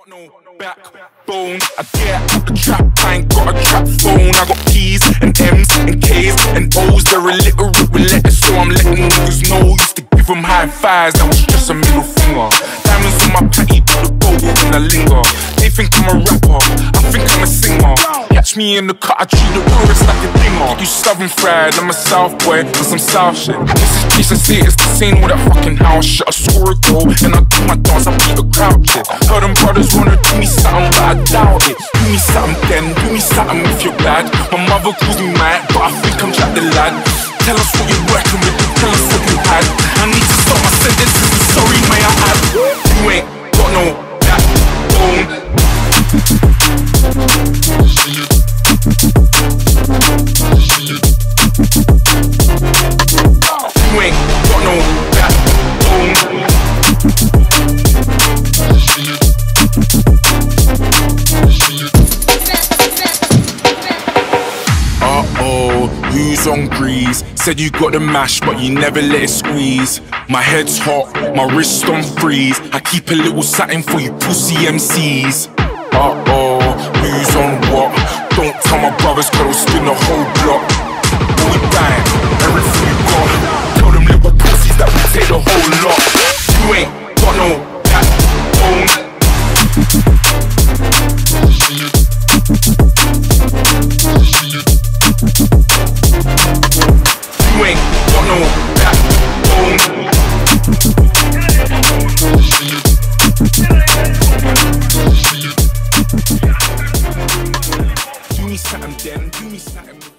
Got no backbone. I get out the trap, I ain't got a trap phone. I got P's and M's and K's and O's. They're illiterate with letters, so I'm letting niggas know. Used to give them high fives, that was just a middle finger. Diamonds on my panty, put the gold when I linger. They think I'm a rapper, I think I'm a singer. Catch me in the cut, I treat the tourists like a dinger. You stubborn fried, I'm a South boy, with some South shit. This is piece of see, it's the scene with that fucking house shit. I score a goal, and I brothers wanna do me something, but I doubt it. Do me something then, do me something if you're bad. My mother calls me mad, but I think I'm Jack the lad. Tell us what who's on grease? Said you got the mash, but you never let it squeeze. My head's hot, my wrist on freeze. I keep a little satin for you pussy MCs. Uh oh, who's on what? Don't tell my brothers, cause they'll spin the whole block. do me something, then do me something.